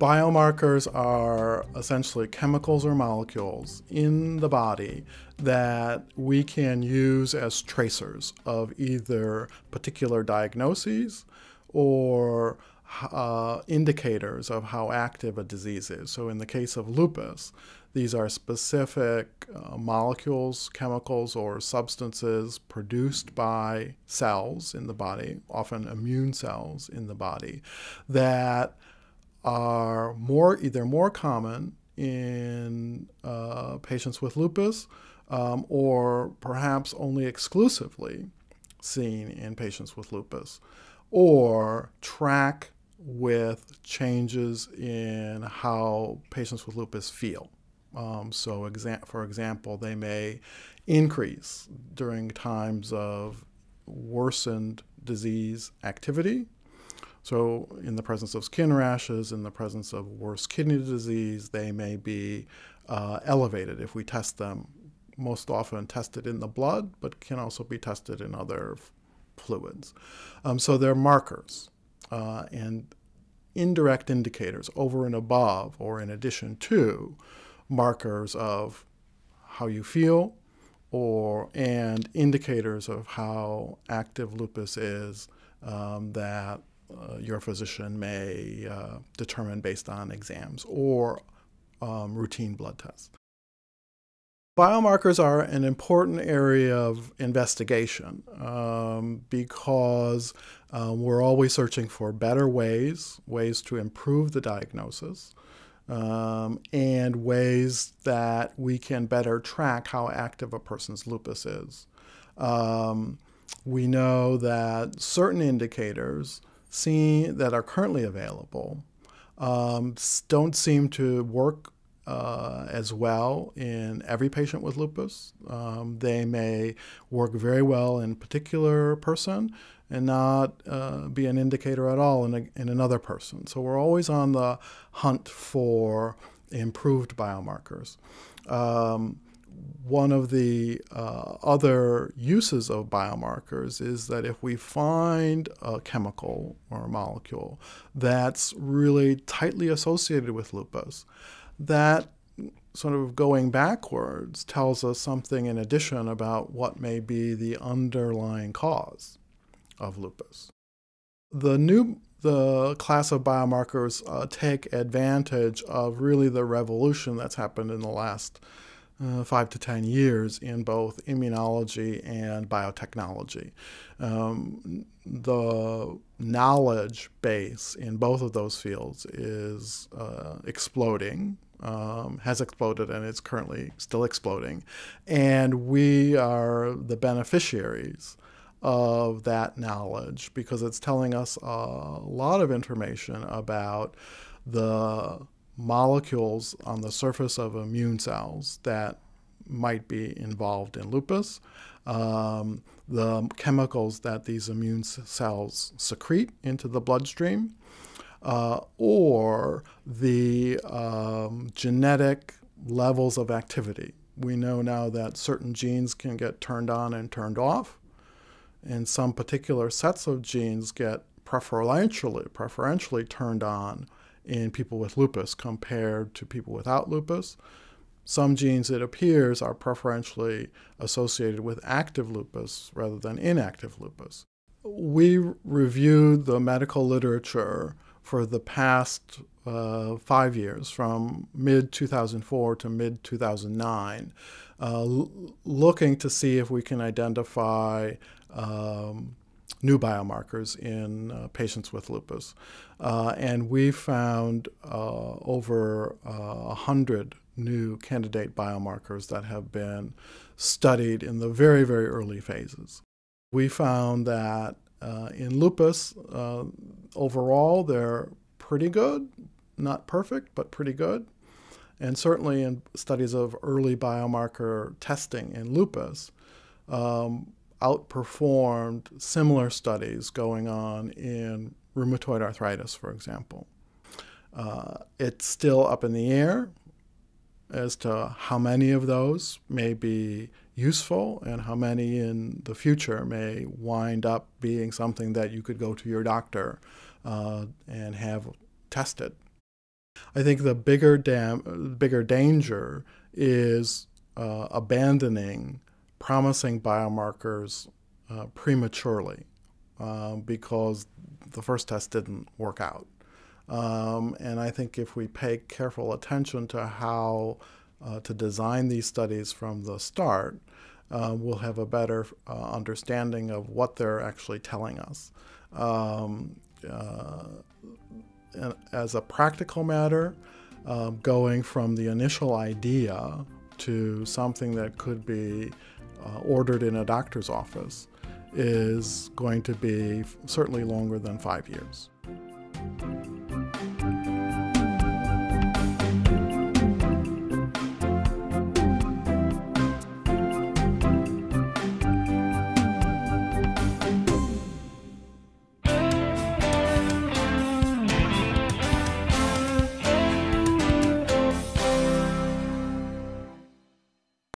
Biomarkers are essentially chemicals or molecules in the body that we can use as tracers of either particular diagnoses or uh, indicators of how active a disease is. So, in the case of lupus, these are specific uh, molecules, chemicals, or substances produced by cells in the body, often immune cells in the body, that are more either more common in uh, patients with lupus um, or perhaps only exclusively seen in patients with lupus or track with changes in how patients with lupus feel. Um, so, exa for example, they may increase during times of worsened disease activity. So, in the presence of skin rashes, in the presence of worse kidney disease, they may be uh, elevated if we test them. Most often tested in the blood, but can also be tested in other fluids. Um, so they're markers uh, and indirect indicators over and above or in addition to markers of how you feel or and indicators of how active lupus is um, that uh, your physician may uh, determine based on exams or um, routine blood tests. Biomarkers are an important area of investigation um, because um, we're always searching for better ways, ways to improve the diagnosis, um, and ways that we can better track how active a person's lupus is. Um, we know that certain indicators see, that are currently available um, don't seem to work uh, as well in every patient with lupus. Um, they may work very well in a particular person and not uh, be an indicator at all in, a, in another person. So we're always on the hunt for improved biomarkers. Um, one of the uh, other uses of biomarkers is that if we find a chemical or a molecule that's really tightly associated with lupus, that sort of going backwards tells us something in addition about what may be the underlying cause of lupus. The new the class of biomarkers uh, take advantage of really the revolution that's happened in the last uh, five to ten years in both immunology and biotechnology. Um, the knowledge base in both of those fields is uh, exploding um, has exploded and it's currently still exploding. And we are the beneficiaries of that knowledge because it's telling us a lot of information about the molecules on the surface of immune cells that might be involved in lupus, um, the chemicals that these immune cells secrete into the bloodstream, uh, or the um, genetic levels of activity. We know now that certain genes can get turned on and turned off, and some particular sets of genes get preferentially, preferentially turned on in people with lupus compared to people without lupus. Some genes, it appears, are preferentially associated with active lupus rather than inactive lupus. We reviewed the medical literature for the past uh, five years, from mid 2004 to mid 2009, uh, looking to see if we can identify um, new biomarkers in uh, patients with lupus. Uh, and we found uh, over uh, 100 new candidate biomarkers that have been studied in the very, very early phases. We found that uh, in lupus, uh, overall, they're pretty good, not perfect, but pretty good. And certainly in studies of early biomarker testing in lupus, um, outperformed similar studies going on in rheumatoid arthritis, for example. Uh, it's still up in the air as to how many of those may be useful and how many in the future may wind up being something that you could go to your doctor uh, and have tested. I think the bigger dam- bigger danger is uh, abandoning promising biomarkers uh, prematurely uh, because the first test didn't work out. Um, and I think if we pay careful attention to how uh, to design these studies from the start, uh, we'll have a better uh, understanding of what they're actually telling us. Um, uh, as a practical matter, um, going from the initial idea to something that could be uh, ordered in a doctor's office is going to be certainly longer than five years.